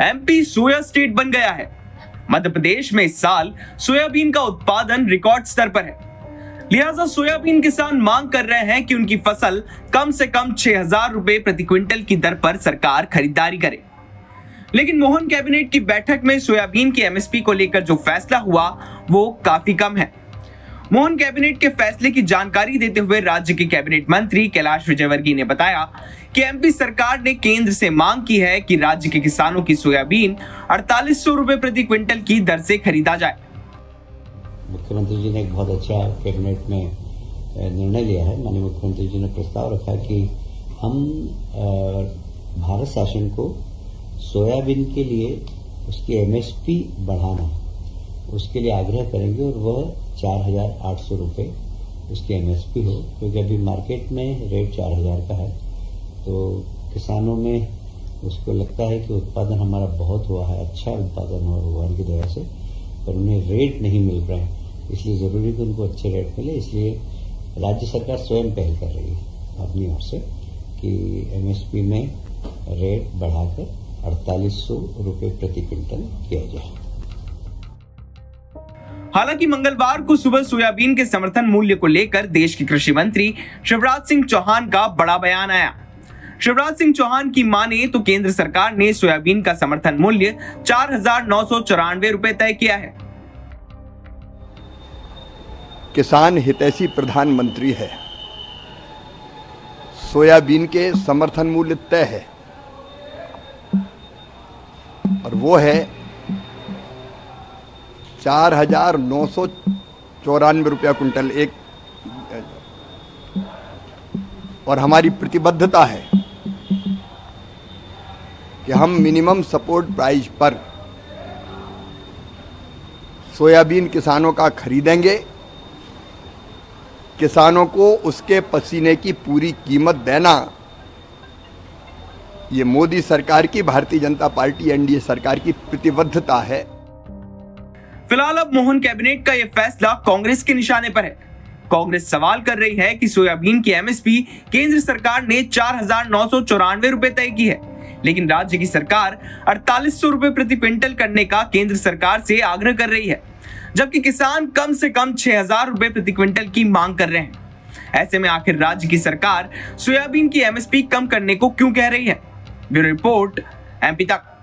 MP soya state बन गया है। मध्य प्रदेश में इस साल सोयाबीन का उत्पादन रिकॉर्ड स्तर पर है। लिहाजा सोयाबीन किसान मांग कर रहे हैं कि उनकी फ़सल कम से कम छह हज़ार रुपए प्रति क्विंटल की दर पर सरकार खरीदारी करे। लेकिन मोहन कैबिनेट की बैठक में सोयाबीन की एमएसपी को लेकर जो फैसला हुआ, वो काफ़ी कम है। मोहन कैबिनेट के फैसले की जानकारी देते हुए राज्य के कैबिनेट मंत्री कैलाश विजयवर्गीय ने बताया कि एमपी सरकार ने केंद्र से मांग की है कि राज्य के किसानों की सोयाबीन अड़तालीस सौ रूपए प्रति क्विंटल की दर से खरीदा जाए। मुख्यमंत्री जी ने एक बहुत अच्छा कैबिनेट में निर्णय लिया है। माननीय मुख्यमंत्री जी ने प्रस्ताव रखा कि हम भारत शासन को सोयाबीन के लिए उसकी एमएसपी बढ़ाना, उसके लिए आग्रह करेंगे और वह चार हज़ार आठ सौ रुपये उसकी एमएसपी हो, क्योंकि अभी मार्केट में रेट चार हज़ार का है। तो किसानों में उसको लगता है कि उत्पादन हमारा बहुत हुआ है अच्छा उत्पादन हुआ भगवान की दया से, पर उन्हें रेट नहीं मिल रहे हैं। इसलिए ज़रूरी कि उनको अच्छे रेट मिले। इसलिए राज्य सरकार स्वयं पहल कर रही है, अपनी ओर से, कि एमएसपी में रेट बढ़ाकर अड़तालीस सौ रुपये प्रति क्विंटल किया जाए। हालाँकि मंगलवार को सुबह सोयाबीन के समर्थन मूल्य को लेकर देश के कृषि मंत्री शिवराज सिंह चौहान का बड़ा बयान आया। शिवराज सिंह चौहान की माने तो केंद्र सरकार ने सोयाबीन का समर्थन मूल्य चार हज़ार नौ सौ चौरानवे रूपए तय किया है। किसान हितैषी प्रधानमंत्री है। सोयाबीन के समर्थन मूल्य तय है। और वो है चार हज़ार नौ सौ चौरानवे रुपया कुंटल एक, और हमारी प्रतिबद्धता है कि हम मिनिमम सपोर्ट प्राइस पर सोयाबीन किसानों का खरीदेंगे। किसानों को उसके पसीने की पूरी कीमत देना, ये मोदी सरकार की, भारतीय जनता पार्टी एनडीए सरकार की प्रतिबद्धता है। फ़िलहाल अब मोहन कैबिनेट का यह फैसला कांग्रेस के निशाने पर है। कांग्रेस सवाल कर रही है कि सोयाबीन की एमएसपी केंद्र सरकार ने चार हज़ार नौ सौ चौरानवे रूपए तय की है, लेकिन राज्य की सरकार अड़तालीस सौ रूपए प्रति क्विंटल करने का केंद्र सरकार से आग्रह कर रही है, जबकि किसान कम से कम छह हज़ार रूपए प्रति क्विंटल की मांग कर रहे हैं। ऐसे में आखिर राज्य की सरकार सोयाबीन की एमएसपी कम करने को क्यों कह रही है? ब्यूरो रिपोर्ट, एमपी तक।